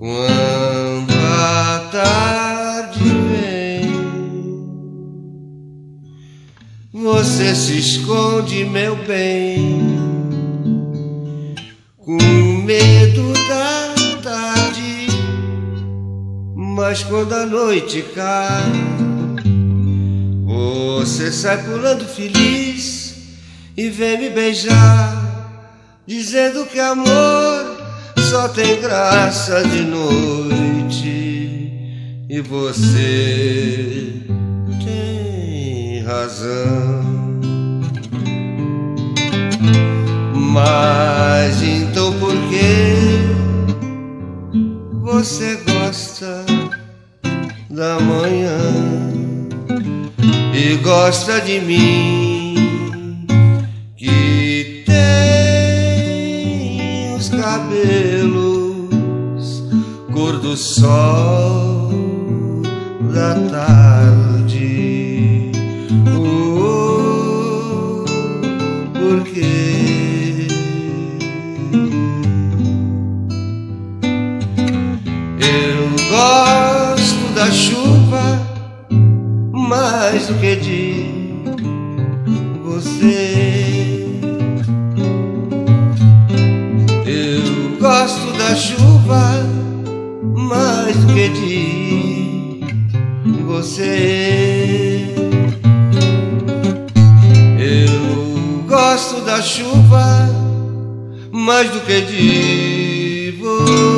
Quando a tarde vem, você se esconde, meu bem, com medo da tarde. Mas quando a noite cai, você sai pulando feliz e vem me beijar, dizendo que amor só tem graça de noite. E você tem razão. Mas então por que você gosta da manhã? E gosta de mim cabelos cor do sol da tarde? Oh, por quê? Eu gosto da chuva mais do que de você. Da chuva que de você. Eu gosto da chuva mais do que de você.